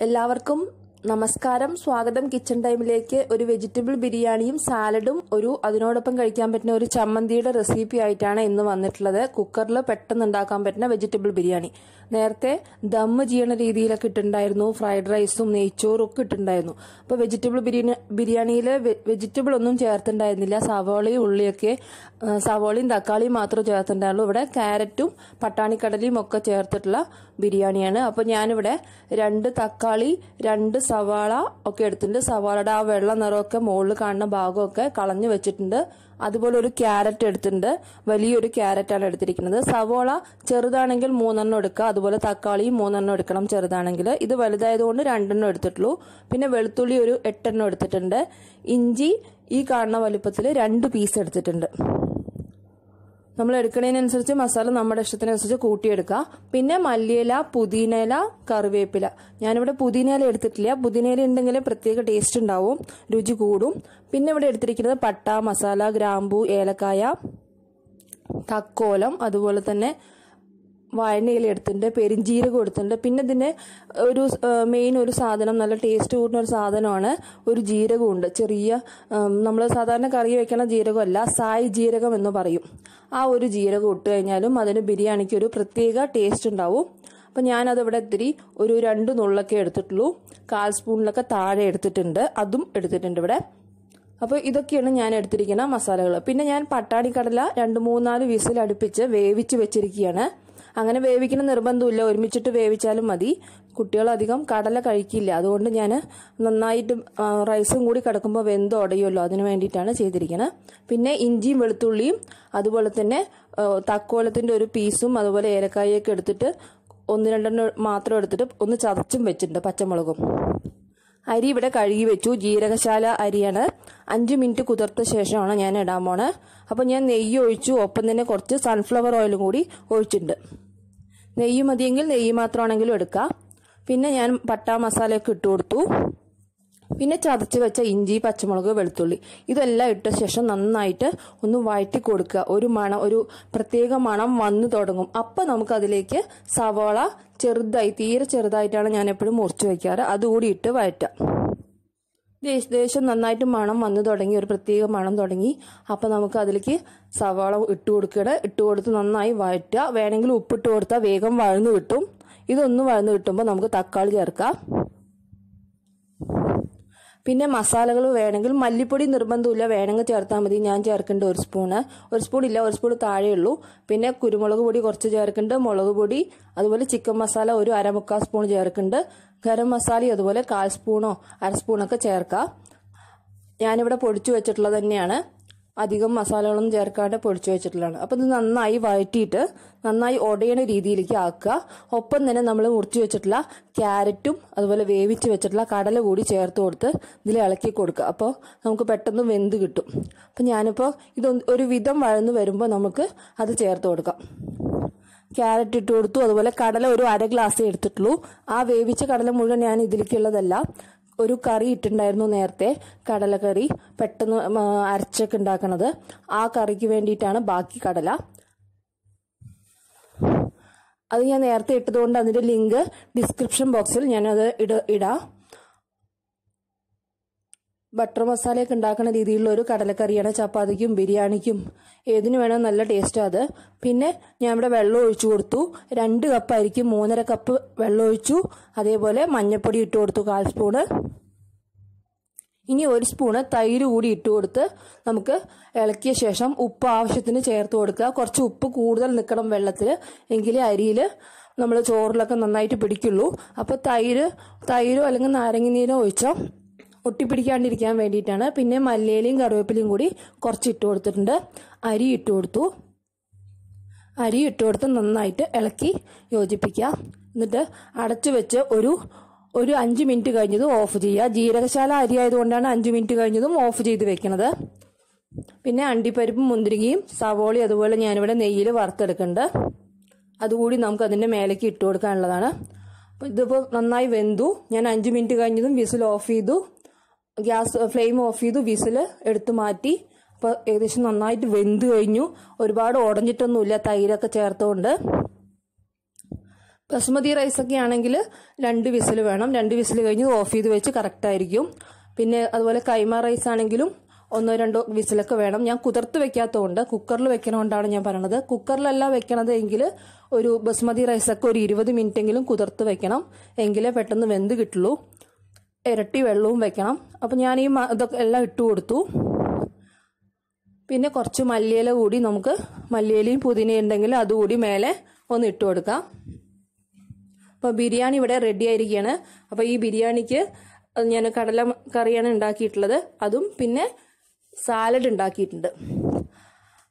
എല്ലാവർക്കും നമസ്കാരം. സ്വാഗതം. കിച്ചൺ ടൈമിലേക്ക് ഒരു വെജിറ്റബിൾ ബിരിയാണിയും സാലഡും ഒരു അതിനോടൊപ്പം കഴിക്കാൻ പറ്റുന്ന ഒരു ചമ്മന്തിയുടെ റെസിപ്പി ആയിട്ടാണ് ഇന്ന് വന്നിട്ടുള്ളത്. കുക്കറിൽ പെട്ടെന്ന് ഉണ്ടാക്കാൻ പറ്റുന്ന വെജിറ്റബിൾ ബിരിയാണി. നേരത്തെ ദമ്മ് ചെയ്യണ രീതിയിലൊക്കെ ഇട്ടുണ്ടായിരുന്നു ഫ്രൈഡ് റൈസും നെയ്ച്ചോറും ഒക്കെ ഇട്ടുണ്ടായിരുന്നു അപ്പോൾ വെജിറ്റബിൾ ബിരിയാണി ബിരിയാണിയിൽ വെജിറ്റബിൾ ഒന്നും ചേർത്തുണ്ടായിരുന്നില്ല സവോളയും ഉള്ളിയൊക്കെ സവോളയും തക്കാളിയും മാത്രമേ ചേർത്തിട്ടുണ്ടായുള്ളൂ ഇവിടെ ക്യാരറ്റും പട്ടാണിക്കടലയും ഒക്കെ ചേർത്തിട്ടുള്ള ബിരിയാണിയാണ്. അപ്പോൾ ഞാനിവിടെ രണ്ട് തക്കാളി രണ്ട് സവാള ഒക്കെ എടുത്തിട്ടുണ്ട്. സവാളയുടെ ആ വെള്ള നിറമൊക്കെ മുകളിൽ കാണുന്ന ഭാഗമൊക്കെ കളഞ്ഞു വെച്ചിട്ടുണ്ട്. അതുപോലെ ഒരു ക്യാരറ്റ് എടുത്തിട്ടുണ്ട്. വലിയൊരു ക്യാരറ്റാണ് എടുത്തിരിക്കുന്നത്. സവോള ചെറുതാണെങ്കിൽ മൂന്നെണ്ണം എടുക്കുക. അതുപോലെ തക്കാളിയും മൂന്നെണ്ണം എടുക്കണം ചെറുതാണെങ്കിൽ. ഇത് വലുതായതുകൊണ്ട് രണ്ടെണ്ണം എടുത്തിട്ടുള്ളൂ. പിന്നെ വെളുത്തുള്ളി ഒരു എട്ടെണ്ണം എടുത്തിട്ടുണ്ട്. ഇഞ്ചി ഈ കാണുന്ന വലുപ്പത്തിൽ രണ്ട് പീസ് എടുത്തിട്ടുണ്ട്. നമ്മൾ എടുക്കുന്നതിനനുസരിച്ച് മസാല നമ്മുടെ ഇഷ്ടത്തിനനുസരിച്ച് കൂട്ടിയെടുക്കുക. പിന്നെ മല്ലിയില പുതിനയില കറിവേപ്പില. ഞാനിവിടെ പുതിനയില എടുത്തിട്ടില്ല. പുതിനയില ഉണ്ടെങ്കിൽ പ്രത്യേക ടേസ്റ്റ് ഉണ്ടാവും. രുചി കൂടും. പിന്നെ ഇവിടെ എടുത്തിരിക്കുന്നത് പട്ട മസാല ഗ്രാമ്പു ഏലക്കായ തക്കോലം അതുപോലെ തന്നെ വയനയില എടുത്തിട്ടുണ്ട് പെരിഞ്ജീരകം എടുത്തിട്ടുണ്ട് പിന്നെ ഇതിന് ഒരു മെയിൻ ഒരു സാധനം നല്ല ടേസ്റ്റ് കൂടുന്ന ഒരു സാധനമാണ് ഒരു ജീരകമുണ്ട് ചെറിയ നമ്മൾ സാധാരണ കറി വെക്കണ ജീരകമല്ല സായി ജീരകം എന്ന് പറയും. ആ ഒരു ജീരകം ഇട്ട് കഴിഞ്ഞാലും അതിന് ബിരിയാണിക്ക് ഒരു പ്രത്യേക ടേസ്റ്റ് ഉണ്ടാവും. അപ്പം ഞാനത് ഇവിടെ ഇത്തിരി ഒരു രണ്ട് നുള്ളൊക്കെ എടുത്തിട്ടുള്ളൂ. കാൽ സ്പൂണിലൊക്കെ താഴെ എടുത്തിട്ടുണ്ട് അതും എടുത്തിട്ടുണ്ട് ഇവിടെ. അപ്പോൾ ഇതൊക്കെയാണ് ഞാൻ എടുത്തിരിക്കുന്ന മസാലകൾ പിന്നെ ഞാൻ പട്ടാണിക്കടല രണ്ട് മൂന്നാൽ വിസിൽ അടുപ്പിച്ച് വേവിച്ച് വെച്ചിരിക്കുകയാണ്. അങ്ങനെ വേവിക്കണം നിർബന്ധമില്ല. ഒരുമിച്ചിട്ട് വേവിച്ചാലും മതി. കുട്ടികളധികം കടല കഴിക്കില്ല. അതുകൊണ്ട് ഞാൻ നന്നായിട്ട് റൈസും കൂടി കിടക്കുമ്പോൾ വെന്ത് ഉടയുമല്ലോ അതിന് വേണ്ടിയിട്ടാണ് ചെയ്തിരിക്കുന്നത് പിന്നെ ഇഞ്ചിയും വെളുത്തുള്ളിയും അതുപോലെ തന്നെ തക്കോലത്തിന്റെ ഒരു പീസും അതുപോലെ ഏലക്കായൊക്കെ എടുത്തിട്ട് ഒന്ന് രണ്ടെണ്ണം മാത്രം എടുത്തിട്ട് ഒന്ന് ചതച്ചും വെച്ചിട്ടുണ്ട് പച്ചമുളകും. അരി ഇവിടെ കഴുകി വെച്ചു. ജീരകശാല അരിയാണ്. അഞ്ച് മിനിറ്റ് കുതിർത്ത ശേഷമാണ് ഞാൻ ഇടാൻ പോണത് അപ്പോൾ ഞാൻ നെയ്യ് ഒഴിച്ചു. ഒപ്പം തന്നെ കുറച്ച് സൺഫ്ലവർ ഓയിലും കൂടി ഒഴിച്ചിട്ടുണ്ട്. നെയ്യ് മതിയെങ്കിൽ നെയ്യ് മാത്രമാണെങ്കിലും എടുക്കാം. പിന്നെ ഞാൻ പട്ടാ മസാലയൊക്കെ ഇട്ട് കൊടുത്തു. പിന്നെ ചതച്ച് വെച്ച ഇഞ്ചി പച്ചമുളക് വെളുത്തുള്ളി. ഇതെല്ലാം ഇട്ട ശേഷം നന്നായിട്ട് ഒന്ന് വഴറ്റി കൊടുക്കുക. ഒരു മണം ഒരു പ്രത്യേക മണം വന്നു തുടങ്ങും. അപ്പം നമുക്ക് അതിലേക്ക് സവാള ചെറുതായി തീരെ ചെറുതായിട്ടാണ് ഞാൻ എപ്പോഴും മുറിച്ച് വെക്കാറ്. അതുകൂടി ഇട്ട് വഴറ്റാം ദേശ നന്നായിട്ട് മണം വന്നു തുടങ്ങി ഒരു പ്രത്യേക മണം തുടങ്ങി. അപ്പം നമുക്ക് അതിലേക്ക് സവാള ഇട്ട് കൊടുക്കുക. ഇട്ട് കൊടുത്ത് നന്നായി വഴറ്റുക. വേണമെങ്കിൽ ഉപ്പിട്ട് കൊടുത്താൽ വേഗം വഴന്നു കിട്ടും. ഇതൊന്ന് വഴന്നു കിട്ടുമ്പോൾ നമുക്ക് തക്കാളി ചേർക്കാം. പിന്നെ മസാലകൾ വേണമെങ്കിൽ മല്ലിപ്പൊടി നിർബന്ധമില്ല. വേണമെങ്കിൽ ചേർത്താൽ മതി. ഞാൻ ചേർക്കേണ്ട ഒരു സ്പൂണ്. ഒരു സ്പൂൺ ഇല്ല ഒരു സ്പൂൺ താഴെയുള്ളൂ പിന്നെ കുരുമുളക് പൊടി കുറച്ച് ചേർക്കുന്നുണ്ട് മുളക് പൊടി അതുപോലെ ചിക്കൻ മസാല ഒരു അരമുക്കാൽ സ്പൂൺ ചേർക്കുന്നുണ്ട് ഗരം മസാലയും അതുപോലെ കാൽ സ്പൂണോ അര സ്പൂണൊക്കെ ചേർക്കാം. ഞാനിവിടെ പൊടിച്ചു വെച്ചിട്ടുള്ളത് തന്നെയാണ്. അധികം മസാലകളൊന്നും ചേർക്കാണ്ട് പൊടിച്ചു വെച്ചിട്ടുള്ളതാണ്. അപ്പം ഇത് നന്നായി വഴറ്റിയിട്ട് നന്നായി ഉടയണ രീതിയിലേക്ക് ആക്കുക. ഒപ്പം തന്നെ നമ്മൾ മുറിച്ച് വെച്ചിട്ടുള്ള ക്യാരറ്റും അതുപോലെ വേവിച്ച് വെച്ചിട്ടുള്ള കടല കൂടി ചേർത്ത് കൊടുത്ത് ഇതിൽ ഇളക്കി കൊടുക്കുക. അപ്പോൾ നമുക്ക് പെട്ടെന്ന് വെന്ത് കിട്ടും. അപ്പം ഞാനിപ്പോൾ ഇത് ഒരു വിധം വഴന്ന് വരുമ്പോൾ നമുക്ക് അത് ചേർത്ത് കൊടുക്കാം. ക്യാരറ്റ് ഇട്ട് കൊടുത്തു. അതുപോലെ കടല ഒരു അര ഗ്ലാസ് എടുത്തിട്ടുള്ളൂ. ആ വേവിച്ച കടല മുഴുവൻ ഞാൻ ഇതിലേക്കുള്ളതല്ല. ഒരു കറി ഇട്ടിണ്ടായിരുന്നു നേരത്തെ കടലക്കറി പെട്ടെന്ന് അരച്ചൊക്കെ ഉണ്ടാക്കണത്. ആ കറിക്ക് വേണ്ടിയിട്ടാണ് ബാക്കി കടല. അത് ഞാൻ നേരത്തെ ഇട്ടതുകൊണ്ട് അതിന്റെ ലിങ്ക് ഡിസ്ക്രിപ്ഷൻ ബോക്സിൽ ഞാനത് ഇട ഇടാം. ബട്ടർ മസാലയൊക്കെ ഉണ്ടാക്കുന്ന രീതിയിലുള്ള ഒരു കടലക്കറിയാണ് ചപ്പാത്തിക്കും ബിരിയാണിക്കും. ഏതിനു വേണോ നല്ല ടേസ്റ്റ് അത്. പിന്നെ ഞാൻ ഇവിടെ വെള്ളം ഒഴിച്ചു കൊടുത്തു. രണ്ട് കപ്പായിരിക്കും മൂന്നര കപ്പ് വെള്ളം ഒഴിച്ചു. അതേപോലെ മഞ്ഞൾപ്പൊടി ഇട്ട് കൊടുത്തു കാൽ സ്പൂണ്. ഇനി ഒരു സ്പൂണ് തൈര് കൂടി ഇട്ട് കൊടുത്ത് നമുക്ക് ഇളക്കിയ ശേഷം ഉപ്പ് ആവശ്യത്തിന് ചേർത്ത് കൊടുക്കുക. കുറച്ച് ഉപ്പ് കൂടുതൽ നിൽക്കണം വെള്ളത്തിൽ എങ്കിലേ അരിയിൽ നമ്മൾ ചോറിലൊക്കെ നന്നായിട്ട് പിടിക്കുള്ളൂ. അപ്പോൾ തൈര് തൈരോ അല്ലെങ്കിൽ നാരങ്ങ ഒഴിച്ചോ. ഒട്ടിപ്പിടിക്കാണ്ടിരിക്കാൻ വേണ്ടിയിട്ടാണ്. പിന്നെ മല്ലിയിലയും കറിവേപ്പിലയും കൂടി കുറച്ച് ഇട്ട് കൊടുത്തിട്ടുണ്ട്. അരി ഇട്ട് കൊടുത്തു. അരി ഇട്ട് കൊടുത്ത് നന്നായിട്ട് ഇളക്കി യോജിപ്പിക്കുക. എന്നിട്ട് അടച്ചു വെച്ച് ഒരു ഒരു അഞ്ച് മിനിറ്റ് കഴിഞ്ഞതും ഓഫ് ചെയ്യുക. ജീരകശാല അരി ആയതുകൊണ്ടാണ് അഞ്ച് മിനിറ്റ് കഴിഞ്ഞതും ഓഫ് ചെയ്ത് വെക്കുന്നത് പിന്നെ അണ്ടിപ്പരിപ്പും മുന്തിരിങ്ങയും സവോളയും അതുപോലെ ഞാനിവിടെ നെയ്യിൽ വറുത്തെടുക്കുന്നുണ്ട്. അതുകൂടി നമുക്ക് അതിന്റെ മേലേക്ക് ഇട്ട് കൊടുക്കാനുള്ളതാണ്. ഇതിപ്പോൾ നന്നായി വെന്തു. ഞാൻ അഞ്ച് മിനിറ്റ് കഴിഞ്ഞതും വിസിൽ ഓഫ് ചെയ്തു. ഗ്യാസ് ഫ്ലെയിം ഓഫ് ചെയ്തു വിസിൽ എടുത്തു മാറ്റി. അപ്പോൾ ഏകദേശം നന്നായിട്ട് വെന്ത് കഴിഞ്ഞു. ഒരുപാട് ഉടഞ്ഞിട്ടൊന്നുമില്ല തൈരൊക്കെ ചേർത്തുകൊണ്ട് ബസുമതി റൈസൊക്കെ ആണെങ്കിൽ രണ്ട് വിസിൽ വേണം. രണ്ട് വിസിൽ കഴിഞ്ഞ് ഓഫ് ചെയ്ത് വെച്ച് കറക്റ്റായിരിക്കും. പിന്നെ അതുപോലെ കൈമ റൈസ് ആണെങ്കിലും ഒന്നോ രണ്ടോ വിസിലൊക്കെ വേണം. ഞാൻ കുതിർത്ത് വെക്കാത്തതുകൊണ്ട് കുക്കറിൽ വെക്കണോണ്ടാണ് ഞാൻ പറയണത്. കുക്കറിലല്ല വെക്കണത് എങ്കിൽ ഒരു ബസുമതി റൈസൊക്കെ ഒരു ഇരുപത് മിനിറ്റെങ്കിലും കുതിർത്ത് വെക്കണം. എങ്കിലേ പെട്ടെന്ന് വെന്ത് കിട്ടുള്ളൂ. ഇരട്ടി വെള്ളവും വെക്കണം. അപ്പം ഞാൻ ഈ ഇതൊക്കെ എല്ലാം ഇട്ട് കൊടുത്തു. പിന്നെ കുറച്ച് മല്ലിയില കൂടി നമുക്ക് മല്ലിയിലയും പുതിനയും ഉണ്ടെങ്കിൽ അതുകൂടി മേലെ ഒന്ന് ഇട്ട് കൊടുക്കാം. അപ്പോൾ ബിരിയാണി ഇവിടെ റെഡി ആയിരിക്കുകയാണ് അപ്പോൾ ഈ ബിരിയാണിക്ക് ഞാൻ കടല കറിയാണ് ഉണ്ടാക്കിയിട്ടുള്ളത്. അതും പിന്നെ സാലഡ് ഉണ്ടാക്കിയിട്ടുണ്ട്.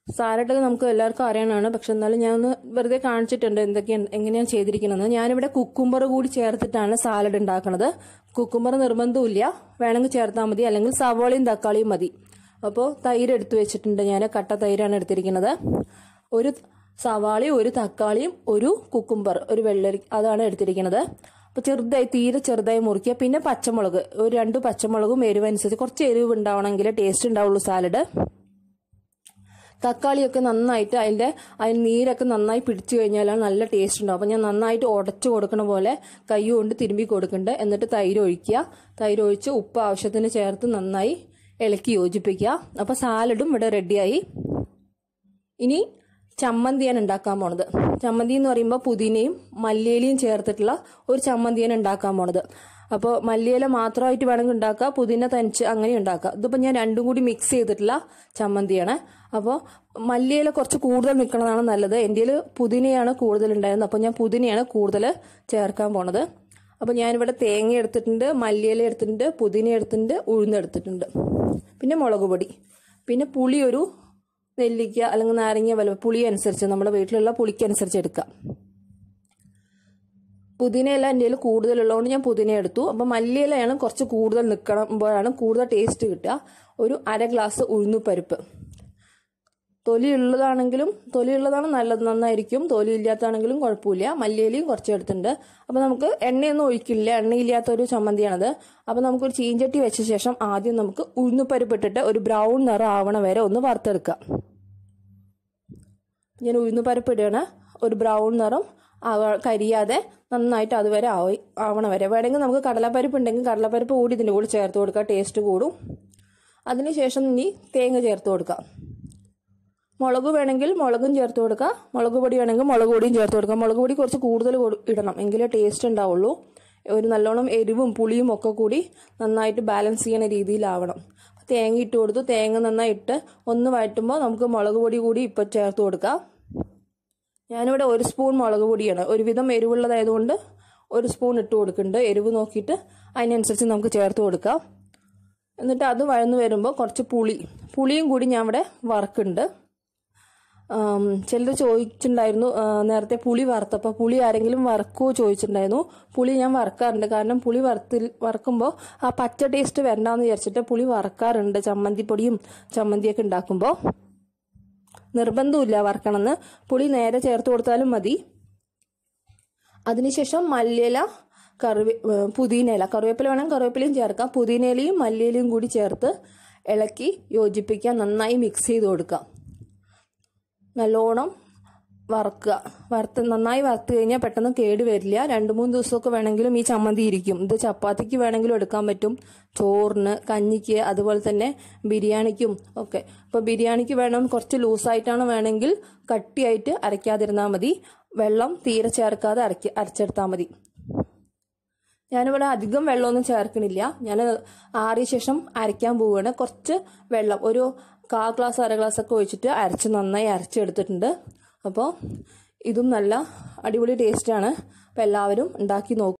സാലഡ് നമുക്ക് എല്ലാവർക്കും അറിയാനാണ് പക്ഷെ എന്നാലും ഞാൻ ഒന്ന് വെറുതെ കാണിച്ചിട്ടുണ്ട് എന്തൊക്കെയാണ് എങ്ങനെയാണ് ചെയ്തിരിക്കുന്നത് ഞാനിവിടെ കുക്കുംബർ കൂടി ചേർത്തിട്ടാണ് സാലഡ് ഉണ്ടാക്കുന്നത് കുക്കുംബർ നിർബന്ധമില്ല വേണമെങ്കിൽ ചേർത്താൽ മതി. അല്ലെങ്കിൽ സവോളയും തക്കാളിയും മതി. അപ്പോൾ തൈര് എടുത്തു വെച്ചിട്ടുണ്ട് ഞാൻ. കട്ട തൈരാണ് എടുത്തിരിക്കുന്നത്. ഒരു സവാളയും ഒരു തക്കാളിയും ഒരു കുക്കുംബർ ഒരു വെള്ളരി അതാണ് എടുത്തിരിക്കുന്നത്. അപ്പോൾ ചെറുതായി തീരെ ചെറുതായി മുറിക്കുക പിന്നെ പച്ചമുളക്. ഒരു രണ്ട് പച്ചമുളകും എരിവനുസരിച്ച് കുറച്ച് എരിവ് ഉണ്ടാവണമെങ്കിൽ ടേസ്റ്റ് ഉണ്ടാവുള്ളൂ സാലഡ്. തക്കാളിയൊക്കെ നന്നായിട്ട് അതിന്റെ അതിന് നീരൊക്കെ നന്നായി പിടിച്ചു കഴിഞ്ഞാലാണ് നല്ല ടേസ്റ്റ് ഉണ്ടാവും. അപ്പോൾ ഞാൻ നന്നായിട്ട് ഉടച്ചു കൊടുക്കണ പോലെ കൈ കൊണ്ട് തിരുമ്പി കൊടുക്കുന്നുണ്ട് എന്നിട്ട് തൈര് ഒഴിക്കുക. തൈര് ഒഴിച്ച് ഉപ്പ് ആവശ്യത്തിന് ചേർത്ത് നന്നായി ഇളക്കി യോജിപ്പിക്കുക. അപ്പോൾ സാലഡും ഇവിടെ റെഡിയായി ഇനി ചമ്മന്തിയാണ് ഉണ്ടാക്കാൻ പോണത്. ചമ്മന്തി എന്ന് പറയുമ്പോൾ പുതിനയും മല്ലിയിലയും ചേർത്തിട്ടുള്ള ഒരു ചമ്മന്തിയാണ് ഉണ്ടാക്കാൻ പോണത്. അപ്പോൾ മല്ലിയില മാത്രമായിട്ട് വേണമെങ്കിൽ ഉണ്ടാക്കുക പുതിന തനിച്ച് അങ്ങനെ ഉണ്ടാക്കുക ഇതിപ്പോൾ ഞാൻ രണ്ടും കൂടി മിക്സ് ചെയ്തിട്ടുള്ള ചമ്മന്തിയാണ്. അപ്പോൾ മല്ലിയില കുറച്ച് കൂടുതൽ നിൽക്കുന്നതാണ് നല്ലത്. എന്റെ പുതിനയാണ് കൂടുതൽ ഉണ്ടായിരുന്നത് അപ്പോൾ ഞാൻ പുതിനയാണ് കൂടുതൽ ചേർക്കാൻ പോണത്. അപ്പോൾ ഞാനിവിടെ തേങ്ങ എടുത്തിട്ടുണ്ട് മല്ലിയില എടുത്തിട്ടുണ്ട് പുതിന എടുത്തിട്ടുണ്ട് ഉഴുന്നെടുത്തിട്ടുണ്ട് പിന്നെ മുളക് പൊടി. പിന്നെ പുളി ഒരു നെല്ലിക്ക അല്ലെങ്കിൽ നാരങ്ങ വല്ല പുളി അനുസരിച്ച് നമ്മുടെ വീട്ടിലുള്ള പുളിക്കനുസരിച്ച് എടുക്കാം. പുതിനയില എന്റെ കയ്യിൽ കൂടുതലുള്ളതുകൊണ്ട് ഞാൻ പുതിന എടുത്തു. അപ്പം മല്ലിയിലയാണ് കുറച്ച് കൂടുതൽ നിൽക്കുമ്പോഴാണ് കൂടുതൽ ടേസ്റ്റ് കിട്ടുക. ഒരു അര ഗ്ലാസ് ഉഴുന്നുപരിപ്പ്. തൊലി ഉള്ളതാണെങ്കിലും തൊലി ഉള്ളതാണ് നല്ലത് നന്നായിരിക്കും. തൊലി ഇല്ലാത്തതാണെങ്കിലും കുഴപ്പമില്ല. മല്ലിയിലയും കുറച്ച് എടുത്തിട്ടുണ്ട്. അപ്പോൾ നമുക്ക് എണ്ണയൊന്നും ഒഴിക്കില്ല. എണ്ണയില്ലാത്ത ഒരു ചമ്മന്തിയാണത്. അപ്പോൾ നമുക്കൊരു ചീഞ്ചട്ടി വെച്ച ശേഷം ആദ്യം നമുക്ക് ഉഴുന്നുപരിപ്പിട്ടിട്ട് ഒരു ബ്രൗൺ നിറം ആവണ വരെ ഒന്ന് വറുത്തെടുക്കാം. ഞാൻ ഉഴുന്നുപരിപ്പിടുകയാണ് ഒരു ബ്രൗൺ നിറം കരിയാതെ നന്നായിട്ട് അതുവരെ ആവി ആവണ വരെ. വേണമെങ്കിൽ നമുക്ക് കടലപ്പരിപ്പ് ഉണ്ടെങ്കിൽ കടലപ്പരിപ്പ് കൂടി ഇതിന്റെ കൂടെ ചേർത്ത് കൊടുക്കുക ടേസ്റ്റ് കൂടും. അതിനുശേഷം ഇനി തേങ്ങ ചേർത്ത് കൊടുക്കാം. മുളക് വേണമെങ്കിൽ മുളകും ചേർത്ത് കൊടുക്കുക. മുളക് പൊടി വേണമെങ്കിൽ മുളക് പൊടിയും ചേർത്ത് കൊടുക്കുക. മുളക് പൊടി കുറച്ച് കൂടുതൽ ഇടണം. എങ്കിലേ ടേസ്റ്റ് ഉണ്ടാവുള്ളൂ. ഒരു നല്ലോണം എരിവും പുളിയും ഒക്കെ കൂടി നന്നായിട്ട് ബാലൻസ് ചെയ്യുന്ന രീതിയിലാവണം. തേങ്ങ ഇട്ട് കൊടുത്തു തേങ്ങ നന്നായി ഇട്ട് ഒന്ന് വഴറ്റുമ്പോൾ നമുക്ക് മുളക് പൊടി കൂടി ഇപ്പം ചേർത്ത് കൊടുക്കാം. ഞാനിവിടെ ഒരു സ്പൂൺ മുളക് പൊടിയാണ്. ഒരുവിധം എരിവുള്ളതായതുകൊണ്ട് ഒരു സ്പൂൺ ഇട്ട് കൊടുക്കുന്നുണ്ട്. എരിവ് നോക്കിയിട്ട് അതിനനുസരിച്ച് നമുക്ക് ചേർത്ത് കൊടുക്കാം. എന്നിട്ട് അത് വഴന്നു വരുമ്പോൾ കുറച്ച് പുളി. പുളിയും കൂടി ഞാൻ ഇവിടെ വറക്കുന്നുണ്ട്. ചിലർ ചോദിച്ചിട്ടുണ്ടായിരുന്നു നേരത്തെ പുളി വറുത്തപ്പോൾ പുളി ആരെങ്കിലും വറക്കുമോ ചോദിച്ചിട്ടുണ്ടായിരുന്നു. പുളി ഞാൻ വറക്കാറുണ്ട്. കാരണം പുളി വറുത്തിൽ വറക്കുമ്പോൾ ആ പച്ച ടേസ്റ്റ് വരണ്ടെന്ന് വിചാരിച്ചിട്ട് പുളി വറക്കാറുണ്ട്. ചമ്മന്തിപ്പൊടിയും ചമ്മന്തിയൊക്കെ ഉണ്ടാക്കുമ്പോൾ നിർബന്ധമില്ല വറക്കണമെന്ന്. പുളി നേരെ ചേർത്ത് കൊടുത്താലും മതി. അതിനുശേഷം മല്ലിയില കറിവേ പുതിനയില. കറിവേപ്പില വേണമെങ്കിൽ കറിവേപ്പിലയും ചേർക്കാം. പുതിനയിലയും മല്ലിയിലയും കൂടി ചേർത്ത് ഇളക്കി യോജിപ്പിക്കാൻ നന്നായി മിക്സ് ചെയ്ത് കൊടുക്കാം നല്ലോണം വറുക്കുക. വറുത്ത് നന്നായി വറുത്ത് കഴിഞ്ഞാൽ പെട്ടെന്ന് കേട് വരില്ല. രണ്ട് മൂന്ന് ദിവസമൊക്കെ വേണമെങ്കിലും ഈ ചമ്മന്തി ഇരിക്കും. ഇത് ചപ്പാത്തിക്ക് വേണമെങ്കിലും എടുക്കാൻ പറ്റും. ചോറിന് കഞ്ഞിക്ക് അതുപോലെ തന്നെ ബിരിയാണിക്കും ഒക്കെ. അപ്പോൾ ബിരിയാണിക്ക് വേണം കുറച്ച് ലൂസായിട്ടാണ് വേണമെങ്കിൽ കട്ടിയായിട്ട് അരയ്ക്കാതിരുന്നാൽ മതി. വെള്ളം തീരെ ചേർക്കാതെ അരക്ക അരച്ചെടുത്താൽ മതി. ഞാനിവിടെ അധികം വെള്ളമൊന്നും ചേർക്കണില്ല. ഞാൻ ആറിയ ശേഷം അരയ്ക്കാൻ പോവുകയാണ് കുറച്ച് വെള്ളം ഒരു കാ ഗ്ലാസ് അര ഗ്ലാസ് ഒക്കെ ഒഴിച്ചിട്ട് അരച്ച് നന്നായി അരച്ചെടുത്തിട്ടുണ്ട്. അപ്പോൾ ഇതും നല്ല അടിപൊളി ടേസ്റ്റാണ് അപ്പോൾ എല്ലാവരും ഉണ്ടാക്കി നോക്കും.